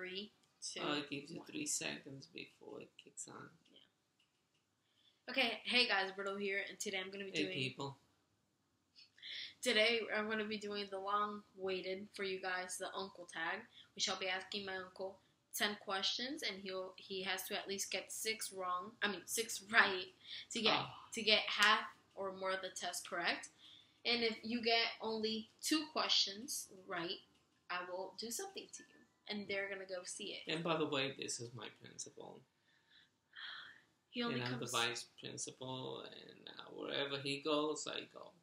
three, two. Oh, it gives you one. three seconds before it kicks on. Yeah. Okay, hey guys, Berto here, and today I'm gonna be Hey, doing. people. Today I'm gonna be doing the long-waited for you guys, the Uncle Tag, which I'll be asking my uncle ten questions, and he'll he has to at least get six wrong. I mean six right to get Oh. to get half or more of the test correct. And if you get only two questions right, I will do something to you, and they're gonna go see it. And by the way, this is my principal. He only and I'm comes. the vice principal, and uh, wherever he goes, I go.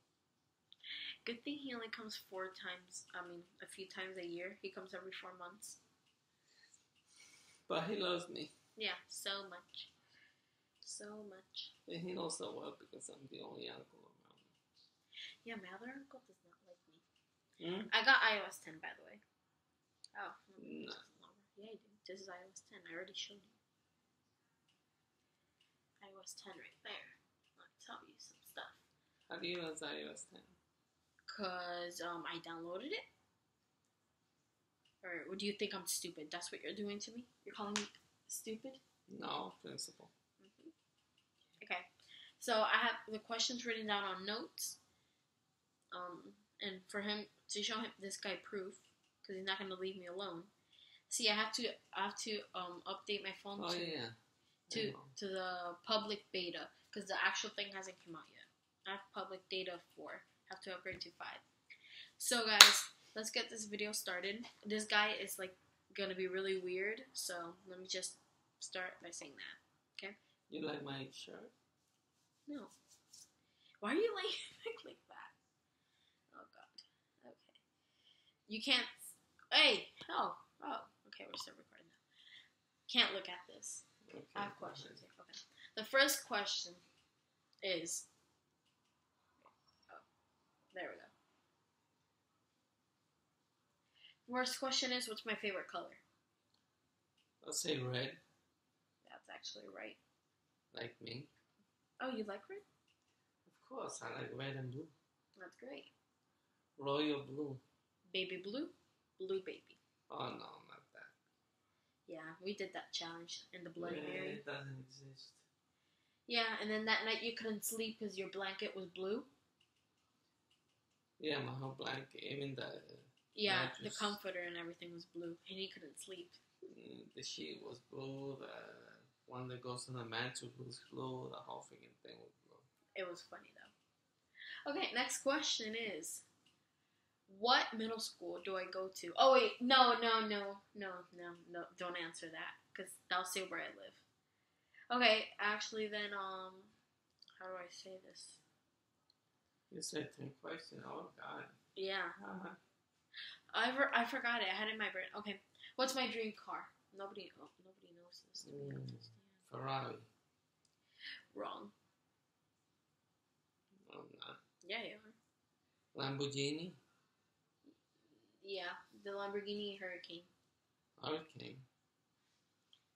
Good thing he only comes four times. I mean, a few times a year. He comes every four months. But he loves me. Yeah, so much, so much. And he knows so well because I'm the only uncle around. Yeah, my other uncle does not like me. Hmm? I got iOS 10, by the way. Oh, no, No. this. Yeah, I do. This is iOS 10. I already showed you. iOS 10 right there. Let me tell you some stuff. How do you know it's iOS 10? Cause um, I downloaded it. Or do you think I'm stupid? That's what you're doing to me. You're calling me stupid. No, principal. Mhm. Okay, so I have the questions written down on notes. Um, and for him to show him this guy proof, because he's not going to leave me alone. See, I have to I have to um update my phone Oh, to yeah. To to the public beta because the actual thing hasn't come out yet. I have public beta four. Have to upgrade to five. So guys, let's get this video started. This guy is like gonna be really weird, so let me just start by saying that. Okay. You like my shirt? No. Why are you like like that? Oh God. Okay. You can't. Hey. Oh. Oh. Okay. We're still recording now. Can't look at this. Okay. I have questions. here. Okay. The first question is. Oh, there we go. First question is, what's my favorite color? I'll say red, That's actually right. like me. Oh, you like red? Of course, I like red and blue. That's great. Royal blue. Baby blue, blue baby. Oh, no. Yeah, we did that challenge in the Bloody Yeah, Mary. It doesn't exist. Yeah, and then that night you couldn't sleep because your blanket was blue. Yeah, my whole blanket, even the Yeah, the comforter and everything was blue, and he couldn't sleep. mm, the sheet was blue. The one that goes on the mattress was blue. The whole freaking thing was blue. It was funny though. Okay, next question is What middle school do I go to? Oh, wait, no, no, no, no, no, no, don't answer that because that'll say where I live. Okay, actually, then, um, how do I say this? You said ten questions. Oh God. Yeah, Uh-huh. I, for, I forgot it. I had it in my brain. Okay, what's my dream car? Nobody, oh, nobody knows this. To be Mm. honest. Ferrari. Wrong. No, not. Yeah, you are. Lamborghini. Yeah, the Lamborghini Hurricane. Hurricane.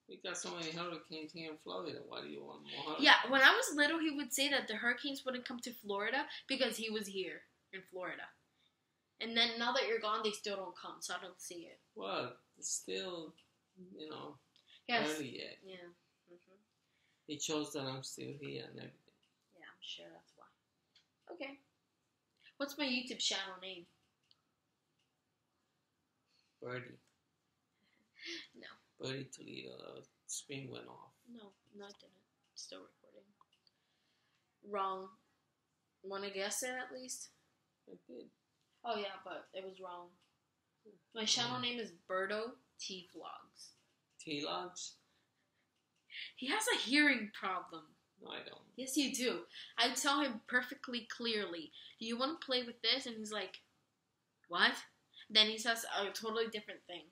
We got so many hurricanes here in Florida. Why do you want more? Yeah, when I was little, he would say that the hurricanes wouldn't come to Florida because he was here in Florida. And then now that you're gone, they still don't come, so I don't see it. Well, it's still, you know, Yes. early yet. Yeah. hmm It shows that I'm still here and everything. Yeah, I'm sure that's why. Okay. What's my YouTube channel name? Birdie. No. Birdie Toledo. The uh, screen went off. No, no, I didn't. Still recording. Wrong. Want to guess it at least? I did. Oh yeah, but it was wrong. My hmm. channel name is Berto T Vlogs. T Logs? He has a hearing problem. No, I don't. Yes, you do. I tell him perfectly clearly, Do you want to play with this? And he's like, What? Then he says a totally different thing.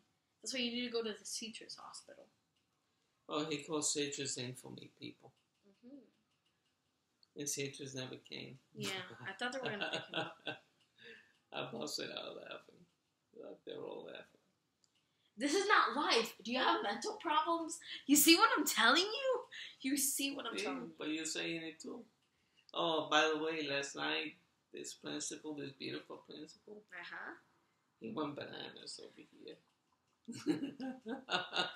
That's why you need to go to the Citrus Hospital. Oh, he called Citrus in for me, people. hmm And Citrus never came. Yeah, I thought they were going to pick him up. I busted out laughing. Like they're all laughing. This is not life. Do you have mental problems? You see what I'm telling you? You see what I'm Yeah, telling you. but you're saying it too. Oh, by the way, last night, this principal, this beautiful principal, Uh went bananas over here.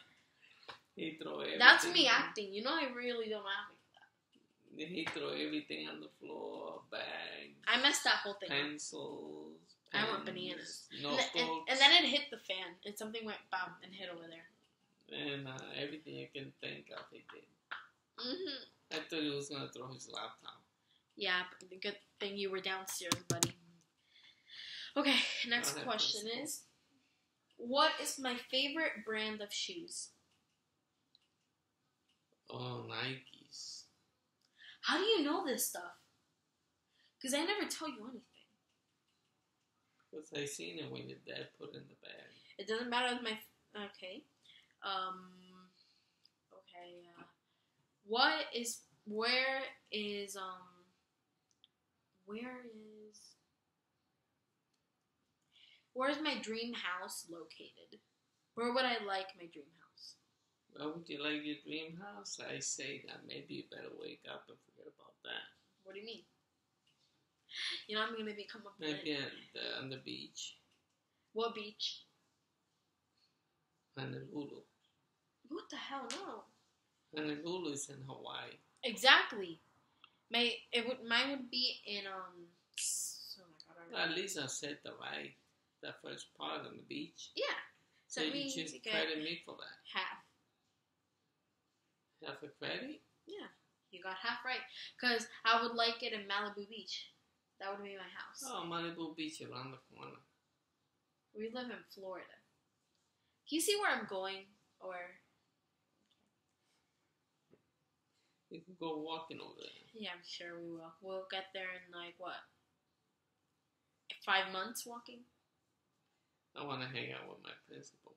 he throw everything. That's me acting. You know, I really don't act like that. He throw everything on the floor, bags, I messed that whole thing up. pencils. I went pens, bananas. And, and, and then it hit the fan, and something went bam and hit over there. and, uh, everything you can think of, he did. hmm I thought he was gonna throw his laptop. Yeah, but the good thing you were downstairs, buddy. Okay, next question principles. is What is my favorite brand of shoes? Oh, Nikes. How do you know this stuff? Because I never tell you anything. Because I seen it when your dad put it in the bag. It doesn't matter with my. Okay. Um. Okay. Uh, what is. Where is. Um. Where is. Where's my dream house located? Where would I like my dream house? Well, would you like your dream house? I say that maybe you better wake up and forget about that. What do you mean? You know, I'm gonna become a Maybe on the, on the beach, What beach? Honolulu. What the hell? No. Honolulu is in Hawaii. Exactly. My it would mine would be in um. Oh my god! I. At least I said the right, the first part on the beach. Yeah. So, So it you just credit me for that. half. Half a credit? Yeah, you got half right. Cause I would like it in Malibu Beach. That would be my house. Oh, Malibu Beach around the corner. We live in Florida. Can you see where I'm going? Or You can go walking over there. yeah, I'm sure we will. We'll get there in like what? Five months walking. I want to hang out with my principal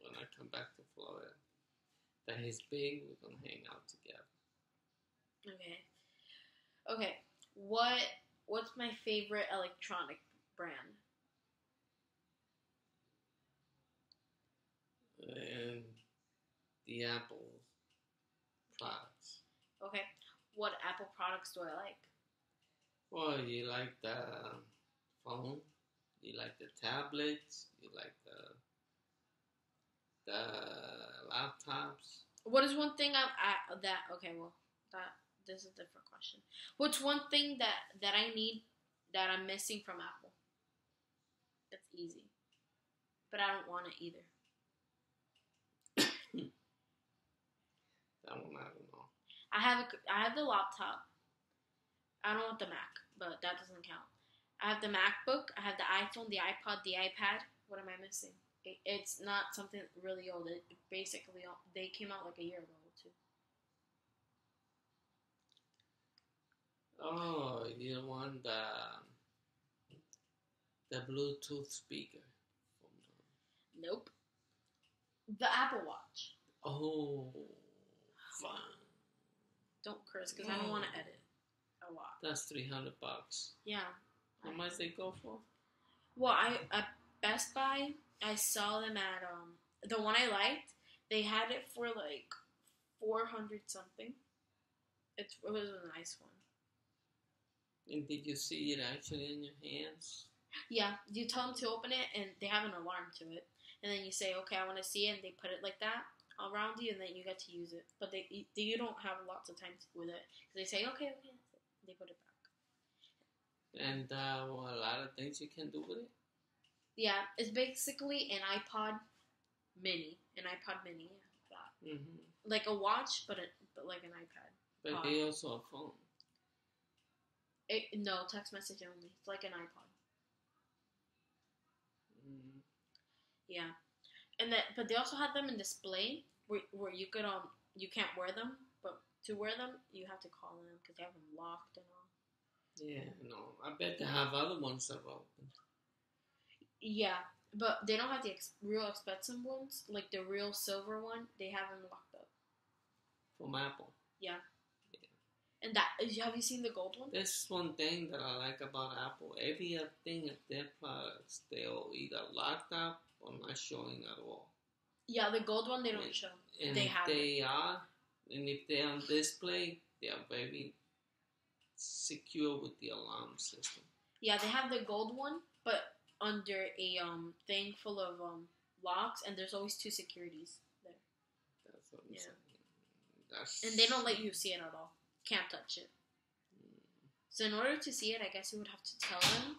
when, when I come back to Florida. That he's big, we're going to hang out together. Okay. Okay. What What's my favorite electronic brand? And the Apple products. Okay. What Apple products do I like? Well, you like the phone, you like the tablets, you like the the laptops. What is one thing I, I that okay? Well, that this is a different question. What's one thing that that I need that I'm missing from Apple? That's easy, but I don't want it either. That one I don't know. I have a, I have the laptop. I don't want the Mac, but that doesn't count. I have the MacBook. I have the iPhone, the iPod, the iPad. What am I missing? It, it's not something really old. It basically they came out like a year ago too. Oh, you want the the Bluetooth speaker. Nope. The Apple Watch. oh, fun. Don't curse because I don't want to mm. edit a lot. That's three hundred bucks. Yeah. How much they go for? Well, I at Best Buy, I saw them at um the one I liked. They had it for like four hundred something. It's, it was a nice one. And did you see it actually in your hands? Yeah, you tell them to open it, and they have an alarm to it, and then you say, "Okay, I want to see it," and they put it like that around you, and then you get to use it. But they you, you don't have lots of time with it because they say, "Okay, okay," they put it back. And uh, well, a lot of things you can do with it. Yeah, it's basically an iPod Mini, an iPod Mini, yeah, that. hmm like a watch, but, a, but like an iPad. But they also a phone. It, no, text message only. It's like an iPod. Mm. Yeah, and that but they also have them in display where, where you could um you can't wear them, but to wear them you have to call them because they have them locked and all. Yeah, no. I bet they have other ones that are open. Yeah, but they don't have the ex- real expensive ones, like the real silver one. They have them locked up. From Apple. Yeah. And that have you seen the gold one? That's one thing that I like about Apple. Every thing of their products, they're either locked up or not showing at all. Yeah, the gold one they don't Yeah. show. And They if have they are, and if they're on display, they are very secure with the alarm system. Yeah, they have the gold one, but under a um thing full of um locks, and there's always two securities there, That's what I'm Yeah. saying. That's and they don't let you see it at all. Can't touch it. So in order to see it, I guess you would have to tell them,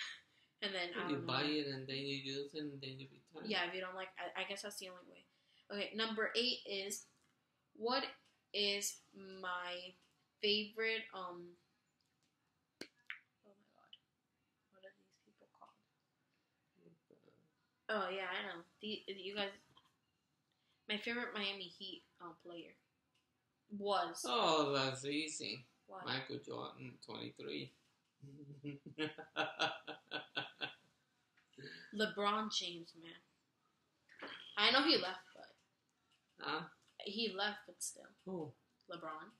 and then I you don't know. buy it and then you use it and then you return. Yeah, if you don't like, I, I guess that's the only way. Okay, number eight is what is my favorite? Um, oh my god, what are these people called? Oh yeah, I know. The, you guys, my favorite Miami Heat uh, player was Oh, that's easy. what? Michael Jordan, 23. LeBron James, man. I know he left, but huh? he left, but still, Who? LeBron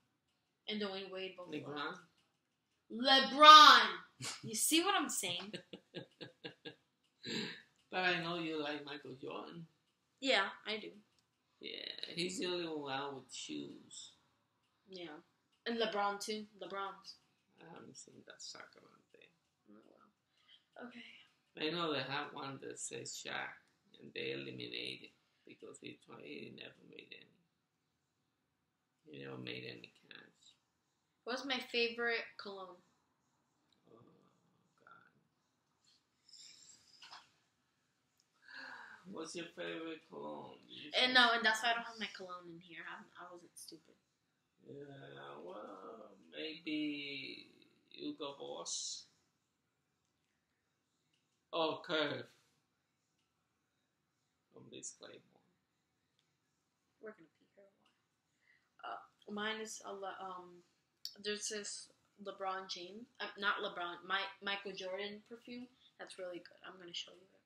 and Dwyane Wade both left. LeBron? LeBron. You see what I'm saying? But I know you like Michael Jordan. Yeah, I do. Yeah, he's the only one out with shoes. Yeah, and LeBron too. LeBron's. I haven't seen that soccer one thing. Oh. Okay. I know they have one that says Shaq, and they eliminated because he tried. He never made any. He never made any. What's my favorite cologne? Oh God. What's your favorite cologne? You And no, and that's why I don't have my cologne in here. I, I wasn't stupid. Yeah, well, maybe Hugo Boss. Oh, Curve. From Liz Claiborne. We're gonna pee here a while. Uh, mine is a um. There's this LeBron James, uh, not LeBron, my Michael Jordan perfume. That's really good. I'm gonna show you it.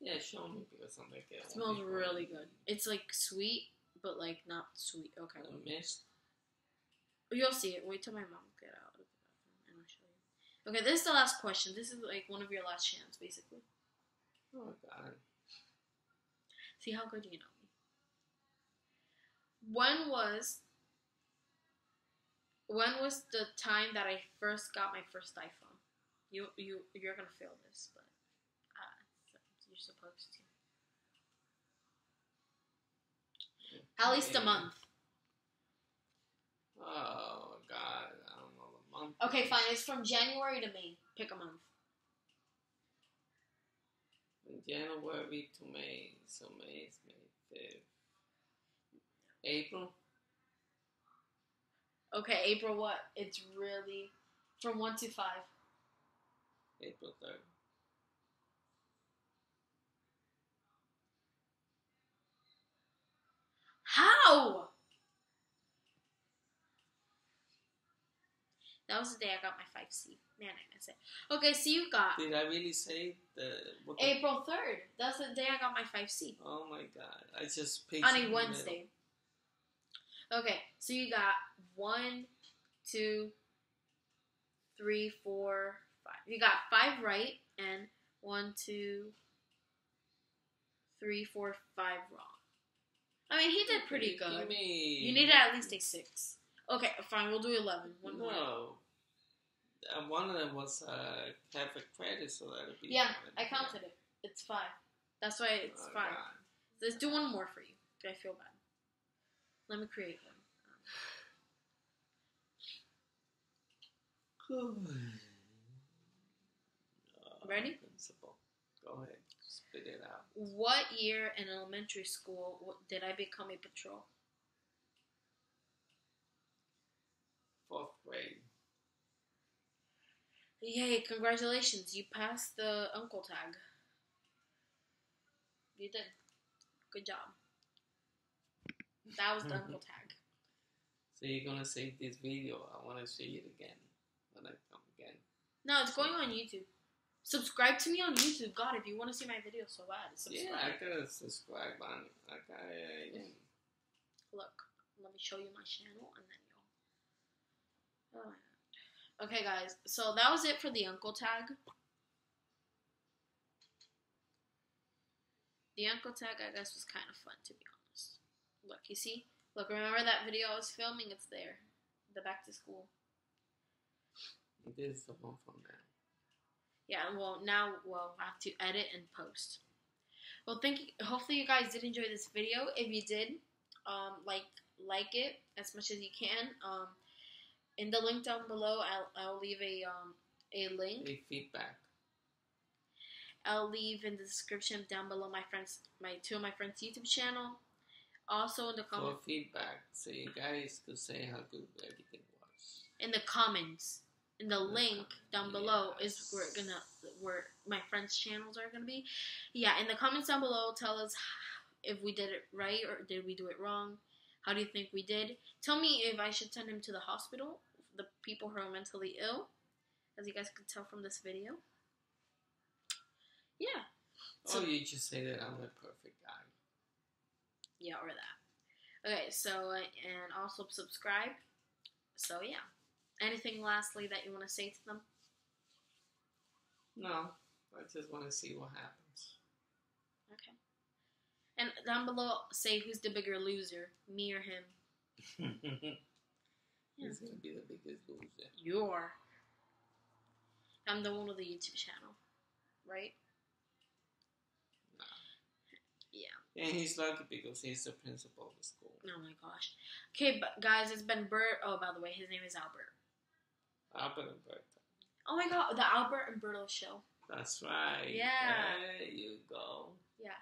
Yeah, show me because I'm like It smells really good. It's like sweet, but like not sweet. Okay. A mist. You'll see it. Wait till my mom get out of the bathroom and I'll show you. Okay, this is the last question. This is like one of your last chance, basically. Oh God. See how good you know me. When was when was the time that I first got my first iPhone? You you you're gonna fail this, but uh, you're supposed to. At least a month. Oh God, I don't know the month. Okay, fine. It's from January to May. Pick a month. January to May, so May is May fifth. April. Okay, April what? It's really from one to five. April third. How? That was the day I got my 5C. Man, I miss it. Okay, so you got Did I really say the, April 3rd. That's the day I got my 5C. Oh my God! I just picked On a Wednesday. Okay, so you got one, two, three, four, five. You got five right and one, two, three, four, five wrong. I mean, he did pretty good. me- You needed at least a six. Okay, fine. We'll do eleven. One more. no. Uh, one of them was uh, Catholic credit, so that'd be. Yeah. I counted it. It's five. That's why it's Oh, five. God. Let's do one more for you. I feel bad. Let me create one. Ready? Principal. Go ahead. Spit it out. What year in elementary school did I become a patrol? Fourth grade. Yay, congratulations. You passed the uncle tag. You did. Good job. That was the mm-hmm. uncle tag. So you're gonna save this video. I wanna see it again when I come again. No, it's going on YouTube. Subscribe to me on YouTube. God, if you want to see my videos so bad, subscribe. Yeah, I gotta subscribe on. I gotta. yeah. Look, let me show you my channel and then you'll. Oh. Okay, guys, so that was it for the uncle tag. The uncle tag, I guess, was kind of fun to be honest. Look, you see? Look, remember that video I was filming? It's there. The back to school. This is the one from now. Yeah, well, now, well, I have to edit and post. Well, thank you. Hopefully, you guys did enjoy this video. If you did, um, like like it as much as you can. Um, in the link down below, I'll, I'll leave a um, a link. A feedback. I'll leave in the description down below my friends, my two of my friends' YouTube channel. Also in the comments. For feedback, so you guys could say how good everything was. in the comments in the link down below is where we're gonna where my friends' channels are gonna be. Yeah, in the comments down below, tell us if we did it right or did we do it wrong. How do you think we did? Tell me if I should send him to the hospital. The people who are mentally ill, as you guys could tell from this video. Yeah. Oh, so- or you just say that I'm a perfect guy. Yeah, or that. Okay, so and also subscribe. So yeah. Anything lastly that you want to say to them? No, I just want to see what happens. Okay. And down below, say who's the bigger loser, me or him. He's gonna be the biggest loser. You are. I'm the one with the YouTube channel, right? And he's lucky because he's the principal of the school. Oh my gosh. Okay, but guys, it's been Bert. Oh, by the way, his name is Albert. Albert and Bertha. Oh my god, the Albert and Berto show. That's right. Yeah. There you go. Yeah.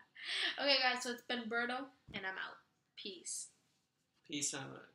Okay, guys, so it's been Berto, and I'm out. Peace. Peace out.